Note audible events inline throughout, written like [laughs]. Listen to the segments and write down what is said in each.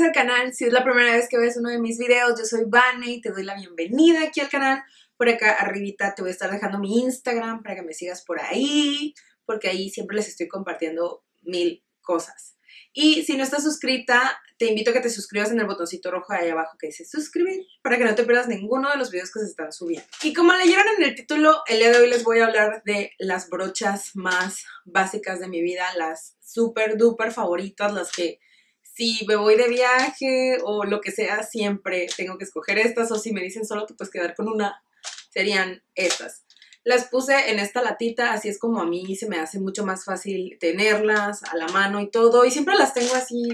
al canal. Si es la primera vez que ves uno de mis videos, yo soy Vane y te doy la bienvenida aquí al canal. Por acá arribita te voy a estar dejando mi Instagram para que me sigas por ahí, porque ahí siempre les estoy compartiendo mil cosas. Y si no estás suscrita, te invito a que te suscribas en el botoncito rojo ahí abajo que dice suscribir, para que no te pierdas ninguno de los videos que se están subiendo. Y como leyeron en el título, el día de hoy les voy a hablar de las brochas más básicas de mi vida, las super duper favoritas, las que si me voy de viaje o lo que sea, siempre tengo que escoger estas, o si me dicen solo te puedes quedar con una, serían estas. Las puse en esta latita, así es como a mí se me hace mucho más fácil tenerlas a la mano y todo. Y siempre las tengo así,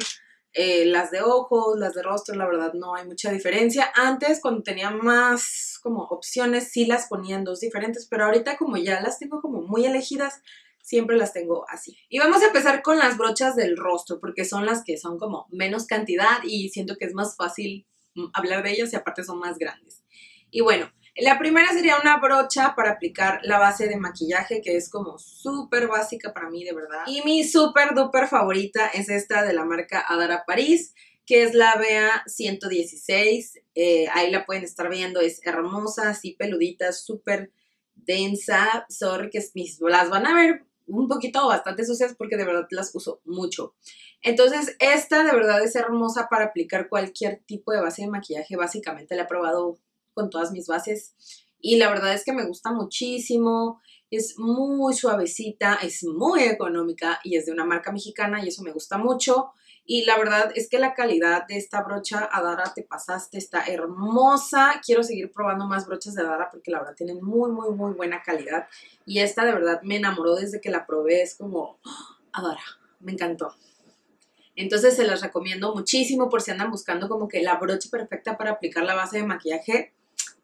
eh, las de ojos, las de rostro, la verdad no hay mucha diferencia. Antes, cuando tenía más como opciones, sí las ponía en dos diferentes, pero ahorita como ya las tengo como muy elegidas, siempre las tengo así. Y vamos a empezar con las brochas del rostro, porque son las que son como menos cantidad y siento que es más fácil mm, hablar de ellas y aparte son más grandes. Y bueno, la primera sería una brocha para aplicar la base de maquillaje, que es como súper básica para mí, de verdad. Y mi súper duper favorita es esta de la marca Adara París, que es la BEA 116. Eh, ahí la pueden estar viendo, es hermosa, así peludita, súper densa. Sorry que mis, las van a ver un poquito o bastante sucias porque de verdad las uso mucho. Entonces, esta de verdad es hermosa para aplicar cualquier tipo de base de maquillaje. Básicamente la he probado con todas mis bases. Y la verdad es que me gusta muchísimo, es muy suavecita, es muy económica y es de una marca mexicana y eso me gusta mucho. Y la verdad es que la calidad de esta brocha Adara te pasaste, está hermosa. Quiero seguir probando más brochas de Adara porque la verdad tienen muy, muy, muy buena calidad. Y esta de verdad me enamoró desde que la probé, es como ¡ah! Adara, me encantó. Entonces se las recomiendo muchísimo por si andan buscando como que la brocha perfecta para aplicar la base de maquillaje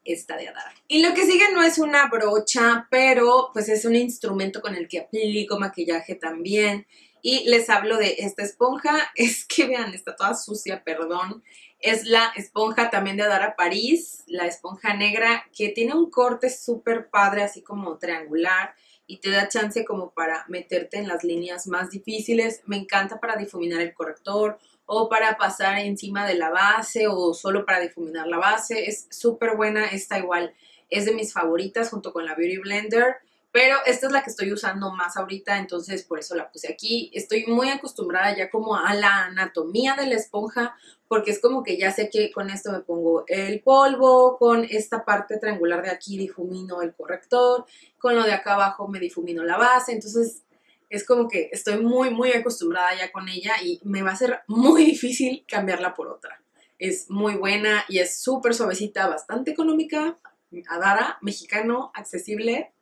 esta de Adara. Y lo que sigue no es una brocha, pero pues es un instrumento con el que aplico maquillaje también. Y les hablo de esta esponja, [laughs] es que vean, está toda sucia, perdón. Es la esponja también de Adara París, la esponja negra, que tiene un corte súper padre, así como triangular y te da chance como para meterte en las líneas más difíciles. Me encanta para difuminar el corrector o para pasar encima de la base o solo para difuminar la base. Es súper buena, esta igual es de mis favoritas junto con la Beauty Blender. Pero esta es la que estoy usando más ahorita, entonces por eso la puse aquí. Estoy muy acostumbrada ya como a la anatomía de la esponja, porque es como que ya sé que con esto me pongo el polvo, con esta parte triangular de aquí difumino el corrector, con lo de acá abajo me difumino la base, entonces es como que estoy muy, muy acostumbrada ya con ella y me va a ser muy difícil cambiarla por otra. Es muy buena y es súper suavecita, bastante económica, Adara, mexicano, accesible.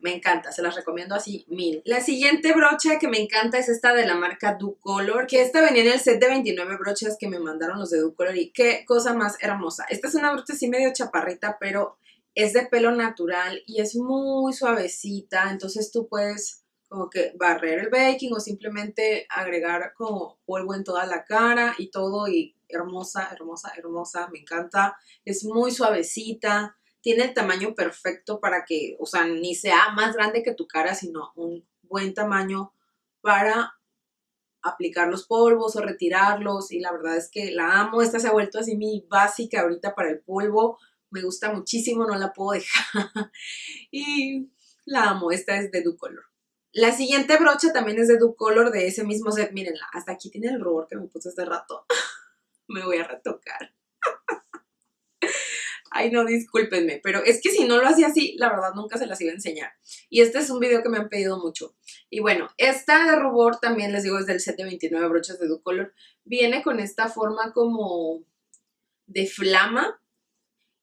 Me encanta, se las recomiendo así mil. La siguiente brocha que me encanta es esta de la marca Ducolor, que esta venía en el set de 29 brochas que me mandaron los de Ducolor y qué cosa más hermosa. Esta es una brocha así medio chaparrita, pero es de pelo natural y es muy suavecita, entonces tú puedes como que barrer el baking o simplemente agregar como polvo en toda la cara y todo y hermosa, hermosa, hermosa, me encanta. Es muy suavecita, tiene el tamaño perfecto para que, o sea, ni sea más grande que tu cara, sino un buen tamaño para aplicar los polvos o retirarlos y la verdad es que la amo, esta se ha vuelto así mi básica ahorita para el polvo, me gusta muchísimo, no la puedo [laughs] dejar y la amo, esta es de Ducolor. La siguiente brocha también es de Ducolor de ese mismo set. Mírenla, hasta aquí tiene el rubor que me puse hace rato. [laughs] me voy a retocar. [laughs] Ay, no, discúlpenme, pero es que si no lo hacía así, la verdad nunca se las iba a enseñar. Y este es un video que me han pedido mucho. Y bueno, esta de rubor también les digo es del set de 29 brochas de Ducolor. Viene con esta forma como de flama.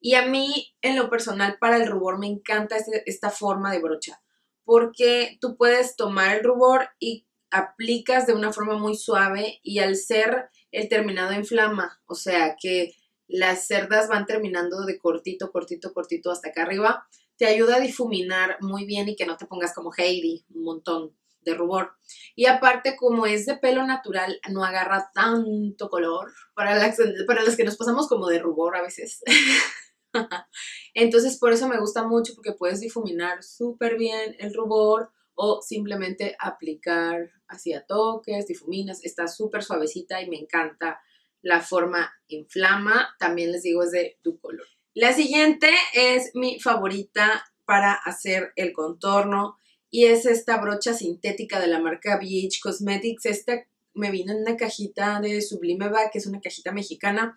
Y a mí, en lo personal, para el rubor me encanta este, esta forma de brocha porque tú puedes tomar el rubor y aplicas de una forma muy suave y al ser el terminado en flama, o sea que las cerdas van terminando de cortito, cortito, cortito hasta acá arriba, te ayuda a difuminar muy bien y que no te pongas como Heidi, un montón de rubor. Y aparte, como es de pelo natural, no agarra tanto color. Para las, que nos pasamos como de rubor a veces. [laughs] Entonces por eso me gusta mucho porque puedes difuminar súper bien el rubor o simplemente aplicar hacia toques, difuminas, está súper suavecita y me encanta la forma inflama, también les digo es de tu color. La siguiente es mi favorita para hacer el contorno y es esta brocha sintética de la marca BH Cosmetics. Esta me vino en una cajita de Sublime Back, que es una cajita mexicana.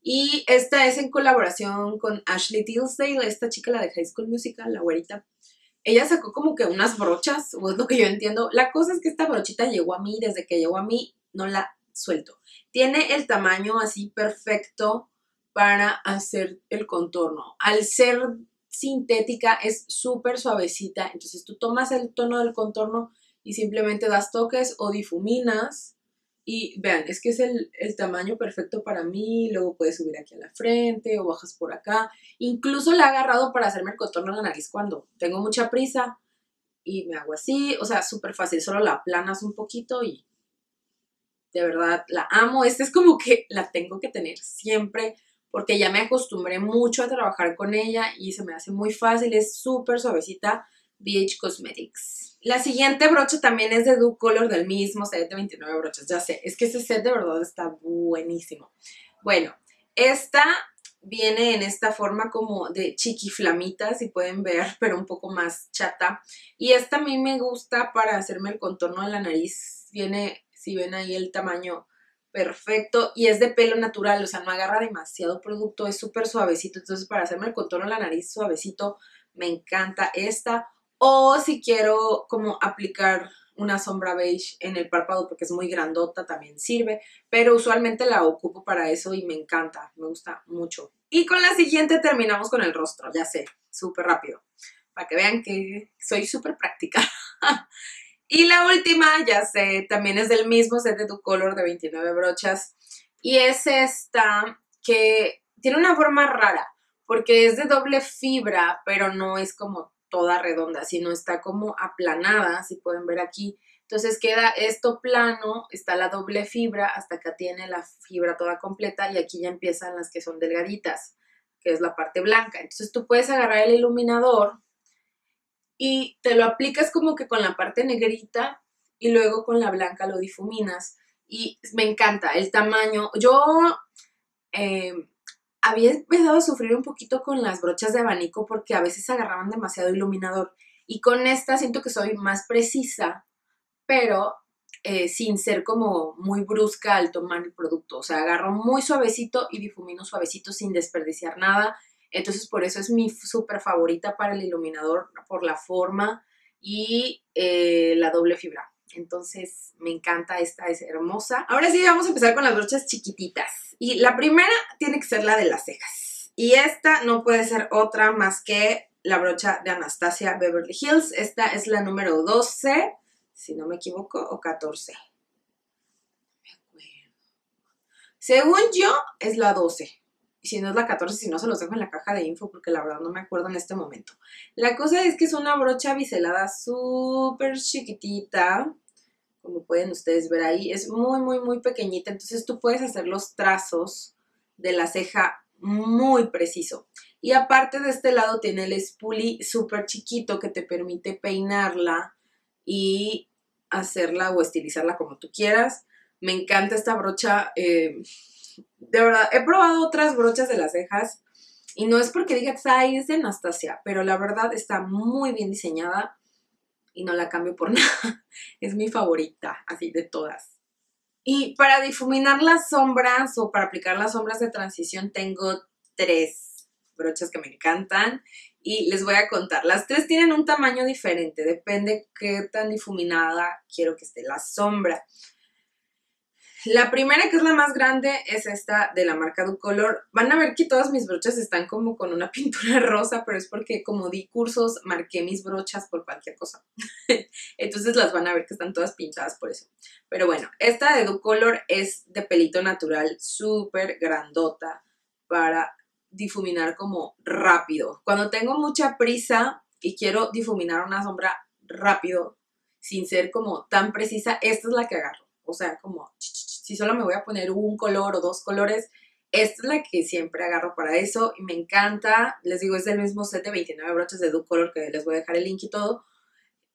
Y esta es en colaboración con Ashley Tisdale, esta chica la de High School Musical, la güerita. Ella sacó como que unas brochas, o [laughs] es lo que yo entiendo. La cosa es que esta brochita llegó a mí, desde que llegó a mí no la suelto. Tiene el tamaño así perfecto para hacer el contorno. Al ser sintética es súper suavecita, entonces tú tomas el tono del contorno y simplemente das toques o difuminas y vean, es que es el, tamaño perfecto para mí, luego puedes subir aquí a la frente o bajas por acá. Incluso la he agarrado para hacerme el contorno de la nariz cuando tengo mucha prisa y me hago así, o sea, súper fácil, solo la aplanas un poquito y de verdad la amo. Esta es como que la tengo que tener siempre porque ya me acostumbré mucho a trabajar con ella y se me hace muy fácil, es súper suavecita, BH Cosmetics. La siguiente brocha también es de Du Color del mismo set de 29 brochas, ya sé, es que ese set de verdad está buenísimo. Bueno, esta viene en esta forma como de chiquiflamita, si pueden ver, [laughs] pero un poco más chata. Y esta a mí me gusta para hacerme el contorno de la nariz, viene, si ven ahí el tamaño perfecto y es de pelo natural, o sea, no agarra demasiado producto, es súper suavecito, entonces para hacerme el contorno de la nariz suavecito, me encanta esta. O si quiero como aplicar una sombra beige en el párpado porque es muy grandota, también sirve, pero usualmente la ocupo para eso y me encanta, me gusta mucho. Y con la siguiente terminamos con el rostro, ya sé, súper rápido, para que vean que soy súper práctica. [laughs] Y la última, ya sé, también es del mismo set de tu color de 29 brochas. Y es esta que tiene una forma rara, porque es de doble fibra, pero no es como toda redonda, sino está como aplanada, si pueden ver aquí. Entonces queda esto plano, está la doble fibra, hasta acá tiene la fibra toda completa y aquí ya empiezan las que son delgaditas, que es la parte blanca. Entonces tú puedes agarrar el iluminador y te lo aplicas como que con la parte negrita y luego con la blanca lo difuminas. Y me encanta el tamaño. Yo eh, había empezado a sufrir un poquito con las brochas de abanico porque a veces agarraban demasiado iluminador. Y con esta siento que soy más precisa, pero eh, sin ser como muy brusca al tomar el producto. O sea, agarro muy suavecito y difumino suavecito sin desperdiciar nada. Entonces por eso es mi súper favorita para el iluminador, por la forma y eh, la doble fibra. Entonces me encanta, esta es hermosa. Ahora sí, vamos a empezar con las brochas chiquititas. Y la primera tiene que ser la de las cejas. Y esta no puede ser otra más que la brocha de Anastasia Beverly Hills. Esta es la número 12, si no me equivoco, o 14. Según yo, es la 12 si no es la 14, si no se los dejo en la caja de info porque la verdad no me acuerdo en este momento. La cosa es que es una brocha biselada súper chiquitita, como pueden ustedes ver ahí, es muy, muy, muy pequeñita, entonces tú puedes hacer los trazos de la ceja muy preciso. Y aparte de este lado tiene el spoolie súper chiquito que te permite peinarla y hacerla o estilizarla como tú quieras. Me encanta esta brocha. Eh, de verdad, he probado otras brochas de las cejas y no es porque diga, ay, es de Anastasia, pero la verdad está muy bien diseñada y no la cambio por [laughs] nada. Es mi favorita, así de todas. Y para difuminar las sombras o para aplicar las sombras de transición tengo tres brochas que me encantan y les voy a contar. Las tres tienen un tamaño diferente, depende qué tan difuminada quiero que esté la sombra. La primera, que es la más grande, es esta de la marca Ducolor. Van a ver que todas mis brochas están como con una [laughs] pintura rosa, pero es porque como di cursos, marqué mis brochas por cualquier cosa. [laughs] Entonces las van a ver que están todas pintadas por eso. Pero bueno, esta de Ducolor es de pelito natural, súper grandota para difuminar como rápido. Cuando tengo mucha prisa y quiero difuminar una sombra rápido, sin ser como tan precisa, esta es la que agarro. O sea, como si solo me voy a poner un color o dos colores, esta es la que siempre agarro para eso y me encanta. Les digo, es el mismo set de 29 broches de Du Color que les voy a dejar el link y todo.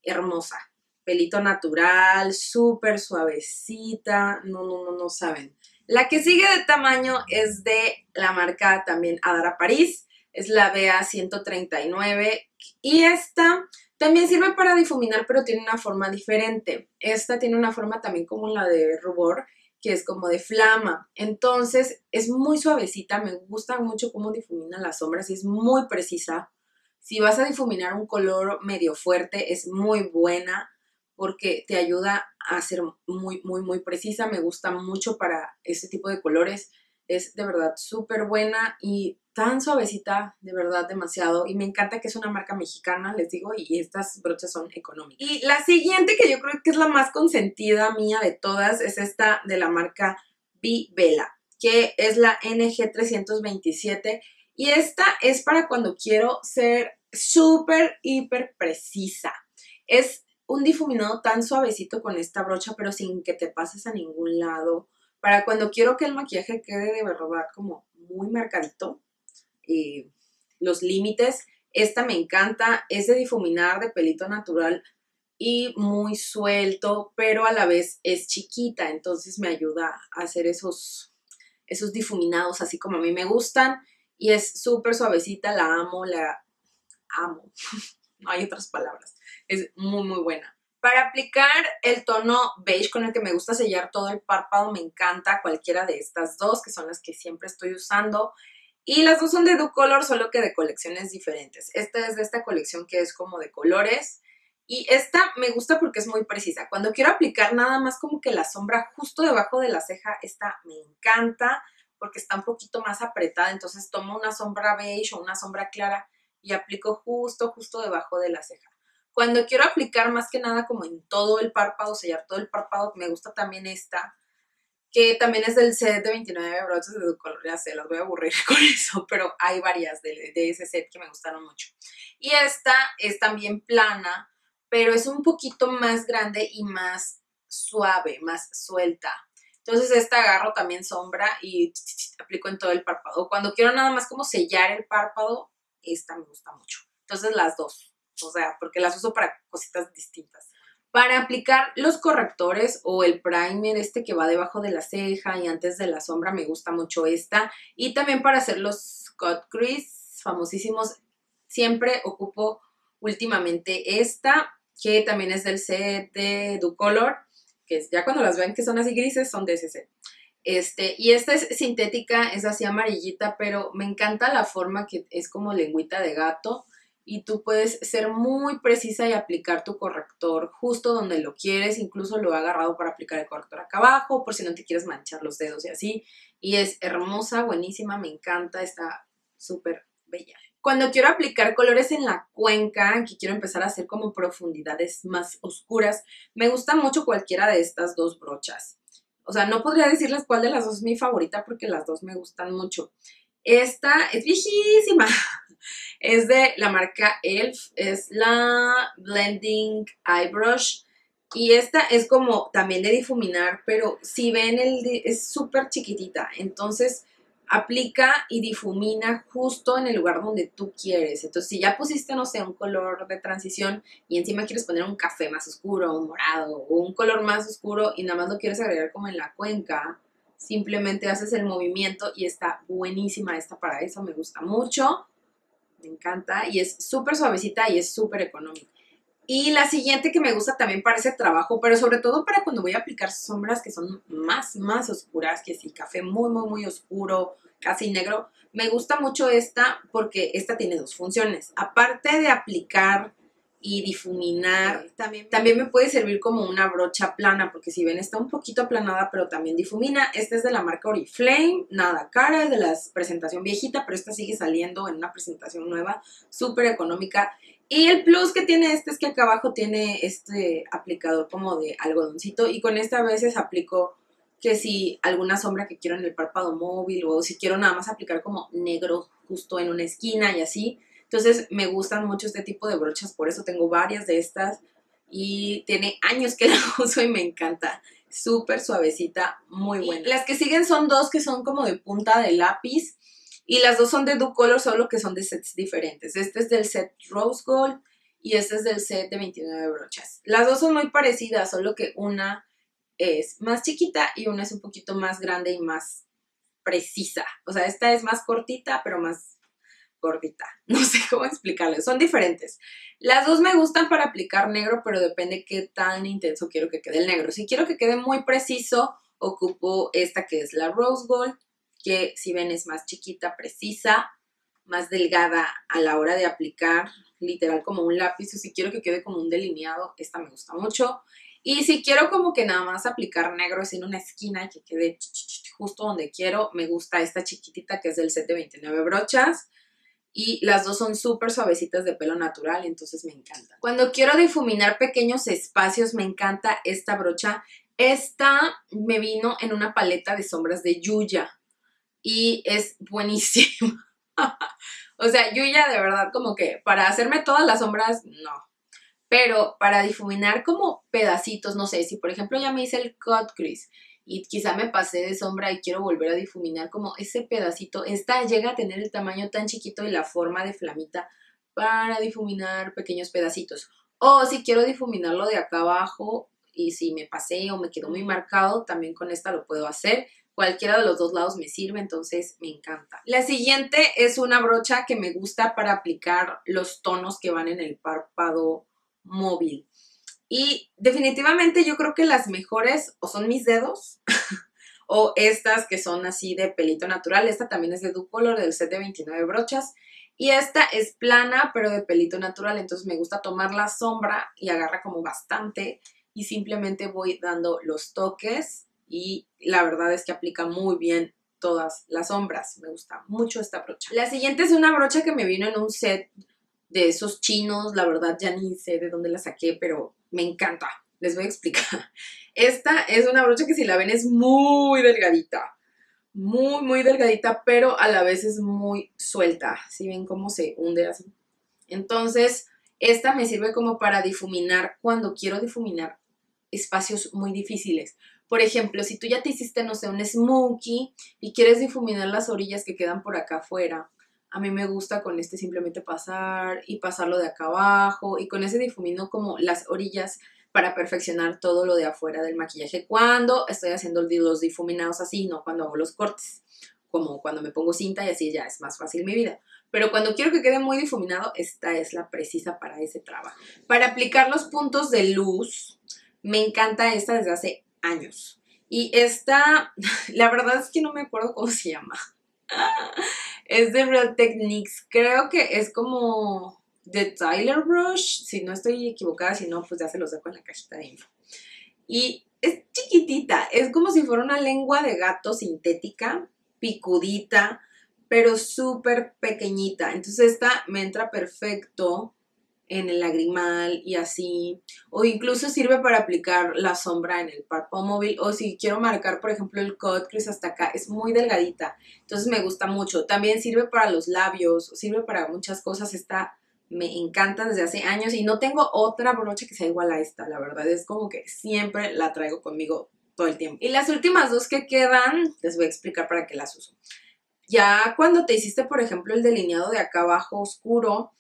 Hermosa. Pelito natural, súper suavecita. No, no, no, no saben. La que sigue de tamaño es de la marca también Adara París, es la BA 139 y esta también sirve para difuminar pero tiene una forma diferente. Esta tiene una forma también como la de rubor que es como de flama. Entonces es muy suavecita, me gusta mucho cómo difumina las sombras y es muy precisa. Si vas a difuminar un color medio fuerte, es muy buena porque te ayuda a ser muy, muy, muy precisa. Me gusta mucho para este tipo de colores. Es de verdad súper buena y tan suavecita, de verdad demasiado. Y me encanta que es una marca mexicana, les digo, y estas brochas son económicas. Y la siguiente, que yo creo que es la más consentida mía de todas, es esta de la marca Vela, que es la NG327. Y esta es para cuando quiero ser súper, hiper precisa. Es un difuminado tan suavecito con esta brocha, pero sin que te pases a ningún lado. Para cuando quiero que el maquillaje quede de verdad como muy marcadito, eh, los límites. Esta me encanta, es de difuminar de pelito natural y muy suelto, pero a la vez es chiquita, entonces me ayuda a hacer esos, esos difuminados así como a mí me gustan. Y es súper suavecita, la amo, la amo. [laughs] no hay otras palabras. Es muy, muy buena. Para aplicar el tono beige con el que me gusta sellar todo el párpado, me encanta cualquiera de estas dos, que son las que siempre estoy usando. Y las dos son de Ducolor, solo que de colecciones diferentes. Esta es de esta colección que es como de colores. Y esta me gusta porque es muy precisa. Cuando quiero aplicar nada más como que la sombra justo debajo de la ceja, esta me encanta porque está un poquito más apretada. Entonces tomo una sombra beige o una sombra clara y aplico justo, justo debajo de la ceja. Cuando quiero aplicar más que nada como en todo el párpado, sellar todo el párpado, me gusta también esta que también es del set de 29 broches de color, ya sé, las voy a aburrir [laughs] con eso, pero hay varias de, de, ese set que me gustaron mucho. Y esta es también plana, pero es un poquito más grande y más suave, más suelta. Entonces esta agarro también sombra y aplico en todo el párpado. Cuando quiero nada más como sellar el párpado, esta me gusta mucho. Entonces las dos, o sea, porque las uso para cositas distintas. Para aplicar los correctores o el primer este que va debajo de la ceja y antes de la sombra me gusta mucho esta. Y también para hacer los cut crease famosísimos siempre ocupo últimamente esta que también es del set de Ducolor que ya cuando las ven que son así grises son de ese set. Este, y esta es sintética, es así amarillita, pero me encanta la forma que es como lengüita de gato y tú puedes ser muy precisa y aplicar tu corrector justo donde lo quieres, incluso lo he agarrado para aplicar el corrector acá abajo, por si no te quieres manchar los dedos y así. Y es hermosa, buenísima, me encanta, está súper bella. Cuando quiero aplicar colores en la cuenca, que quiero empezar a hacer como profundidades más oscuras, me gusta mucho cualquiera de estas dos brochas. O sea, no podría decirles cuál de las dos es mi favorita porque las dos me gustan mucho. Esta es viejísima, es de la marca ELF, es la Blending Eye Brush. Y esta es como también de difuminar, pero si ven, el, es súper chiquitita. Entonces aplica y difumina justo en el lugar donde tú quieres. Entonces, si ya pusiste, no sé, un color de transición y encima quieres poner un café más oscuro, un morado o un color más oscuro y nada más lo quieres agregar como en la cuenca, simplemente haces el movimiento y está buenísima esta para eso, me gusta mucho me encanta y es súper suavecita y es súper económica. Y la siguiente que me gusta también para ese trabajo, pero sobre todo para cuando voy a aplicar sombras que son más, más oscuras, que si café muy, muy, muy oscuro, casi negro. Me gusta mucho esta porque esta tiene dos funciones. Aparte de aplicar y difuminar. También, también me puede servir como una brocha plana, porque si ven está un poquito aplanada, pero también difumina. Esta es de la marca Oriflame, nada cara, es de la presentación viejita, pero esta sigue saliendo en una presentación nueva, súper económica. Y el plus que tiene este es que acá abajo tiene este aplicador como de algodoncito y con esta a veces aplico que si alguna sombra que quiero en el párpado móvil o si quiero nada más aplicar como negro justo en una esquina y así, entonces me gustan mucho este tipo de brochas, por eso tengo varias de estas y tiene años que [laughs] la uso y me encanta. Súper suavecita, muy buena. las que siguen son dos que son como de punta de lápiz y las dos son de Ducolor, solo que son de sets diferentes. Este es del set Rose Gold y este es del set de 29 brochas. Las dos son muy parecidas, solo que una es más chiquita y una es un poquito más grande y más precisa. O sea, esta es más cortita, pero más gordita. [laughs] No sé cómo explicarlo. Son diferentes. Las dos me gustan para aplicar negro, pero depende qué tan intenso quiero que quede el negro. Si quiero que quede muy preciso, ocupo esta que es la Rose Gold, que si ven es más chiquita, precisa, más delgada a la hora de aplicar, literal como un lápiz, o si quiero que quede como un delineado, esta me gusta mucho. Y si quiero como que nada más aplicar negro así en una esquina que quede justo donde quiero, me gusta esta chiquitita que es del set de 29 brochas. Y las dos son súper suavecitas de pelo natural, entonces me encantan. Cuando quiero difuminar pequeños espacios, me encanta esta brocha. Esta me vino en una paleta de sombras de Yuya y es buenísima. [laughs] o sea, Yuya de verdad como que para hacerme todas las sombras, no. Pero para difuminar como pedacitos, no sé, si por ejemplo ya me hice el cut crease y quizá me pasé de sombra y quiero volver a difuminar como ese pedacito, esta llega a tener el tamaño tan chiquito y la forma de flamita para difuminar pequeños pedacitos. O si quiero difuminarlo de acá abajo y si me pasé o me quedó muy marcado, también con esta lo puedo hacer. Cualquiera de los dos lados me sirve, entonces me encanta. La siguiente es una brocha que me gusta para aplicar los tonos que van en el párpado móvil. Y definitivamente yo creo que las mejores o son mis dedos [laughs] o estas que son así de pelito natural. Esta también es de Ducolor del set de 29 brochas. Y esta es plana pero de pelito natural, entonces me gusta tomar la sombra y agarra como bastante y simplemente voy dando los toques y la verdad es que aplica muy bien todas las sombras. Me gusta mucho esta brocha. La siguiente es una brocha que me vino en un set de esos chinos, la verdad ya ni sé de dónde la saqué, pero me encanta. Les voy a explicar. [laughs] Esta es una brocha que si la ven es muy delgadita. Muy, muy delgadita, pero a la vez es muy suelta. Si ven cómo se hunde así. Entonces, esta me sirve como para difuminar cuando quiero difuminar espacios muy difíciles. Por ejemplo, si tú ya te hiciste, no sé, un smokey y quieres difuminar las orillas que quedan por acá afuera, a mí me gusta con este simplemente pasar y pasarlo de acá abajo y con ese difumino como las orillas para perfeccionar todo lo de afuera del maquillaje cuando estoy haciendo los difuminados así, no cuando hago los cortes, como cuando me pongo cinta y así ya es más fácil mi vida. Pero cuando quiero que quede muy difuminado, esta es la precisa para ese trabajo. Para aplicar los puntos de luz, me encanta esta desde hace años. Y esta, [laughs] la verdad es que no me acuerdo cómo se llama. Es de Real Techniques. Creo que es como de Tyler Brush. Si no estoy equivocada, si no, pues ya se los dejo en la cajita de info. Y es chiquitita. Es como si fuera una lengua de gato sintética, picudita, pero súper pequeñita. Entonces esta me entra perfecto en el lagrimal y así. O incluso sirve para aplicar la sombra en el párpado móvil. O si quiero marcar, por ejemplo, el cut crease hasta acá, es muy delgadita. Entonces me gusta mucho. También sirve para los labios, sirve para muchas cosas. Esta me encanta desde hace años y no tengo otra brocha que sea igual a esta. La verdad es como que siempre la traigo conmigo todo el tiempo. Y las últimas dos que quedan, les voy a explicar para qué las uso. Ya cuando te hiciste, por ejemplo, el delineado de acá abajo oscuro,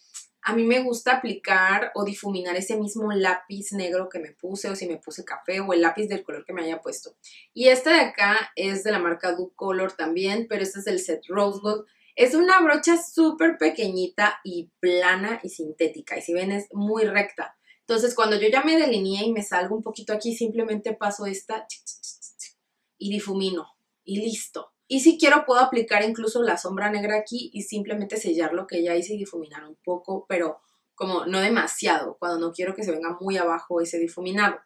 a mí me gusta aplicar o difuminar ese mismo lápiz negro que me puse o si me puse café o el lápiz del color que me haya puesto. Y esta de acá es de la marca Du Color también, pero este es del set Rose Gold. Es una brocha súper pequeñita y plana y sintética y si ven es muy recta. Entonces cuando yo ya me delineé y me salgo un poquito aquí, simplemente paso esta y difumino y listo. Y si quiero puedo aplicar incluso la sombra negra aquí y simplemente sellar lo que ya hice y difuminar un poco, pero como no demasiado, cuando no quiero que se venga muy abajo ese difuminado.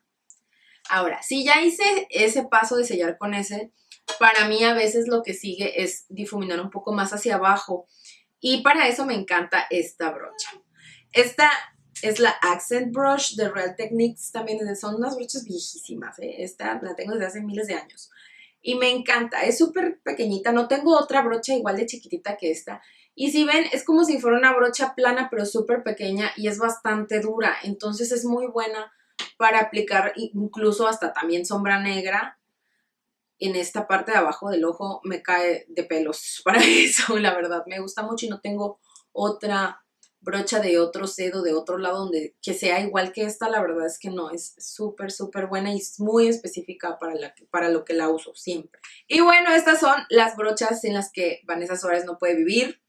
Ahora, si ya hice ese paso de sellar con ese, para mí a veces lo que sigue es difuminar un poco más hacia abajo y para eso me encanta esta brocha. Esta es la Accent Brush de Real Techniques, también son unas brochas viejísimas, ¿eh? esta la tengo desde hace miles de años y me encanta, es súper pequeñita, no tengo otra brocha igual de chiquitita que esta. Y si ven, es como si fuera una brocha plana pero súper pequeña y es bastante dura, entonces es muy buena para aplicar incluso hasta también sombra negra. En esta parte de abajo del ojo me cae de pelos [laughs] para eso, la verdad, me gusta mucho y no tengo otra brocha de otro cedo, de otro lado, donde que sea igual que esta, la verdad es que no, es súper, súper buena y es muy específica para, la, para lo que la uso siempre. Y bueno, estas son las brochas en las que Vanessa Suárez no puede vivir.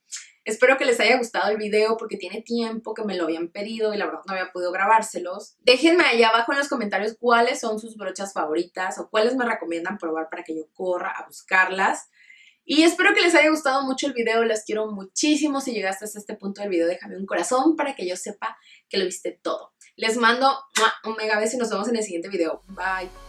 Espero que les haya gustado el video porque tiene tiempo que me lo habían pedido y la verdad no había podido grabárselos. Déjenme allá abajo en los comentarios cuáles son sus brochas favoritas o cuáles me recomiendan probar para que yo corra a buscarlas. Y espero que les haya gustado mucho el video, las quiero muchísimo. Si llegaste hasta este punto del video, déjame un corazón para que yo sepa que lo viste todo. Les mando un mega beso y nos vemos en el siguiente video. Bye.